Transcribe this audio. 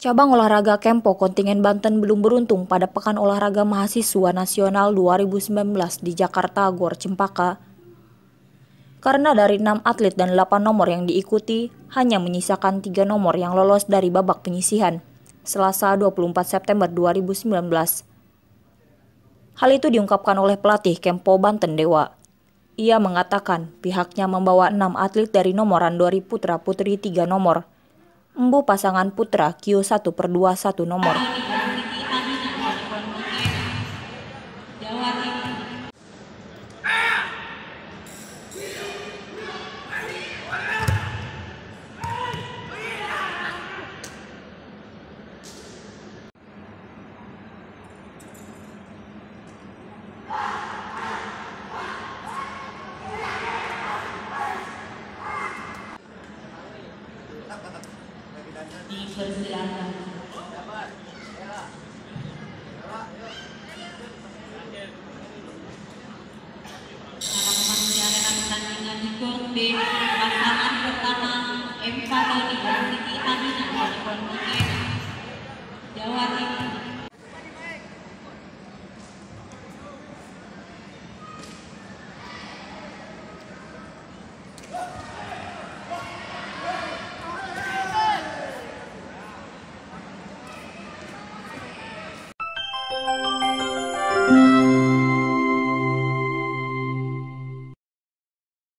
Cabang olahraga Kempo kontingen Banten belum beruntung pada Pekan Olahraga Mahasiswa Nasional 2019 di Jakarta Gor Cempaka. Karena dari 6 atlet dan 8 nomor yang diikuti, hanya menyisakan 3 nomor yang lolos dari babak penyisihan. Selasa 24 September 2019. Hal itu diungkapkan oleh pelatih Kempo Banten Dewa. Ia mengatakan pihaknya membawa 6 atlet dari nomor randori putra-putri 3 nomor, Embu pasangan putra Q 1 per 2 1 nomor. Dipersilakan. Di Gor B, pasangan pertama Aminah Jawa Timur.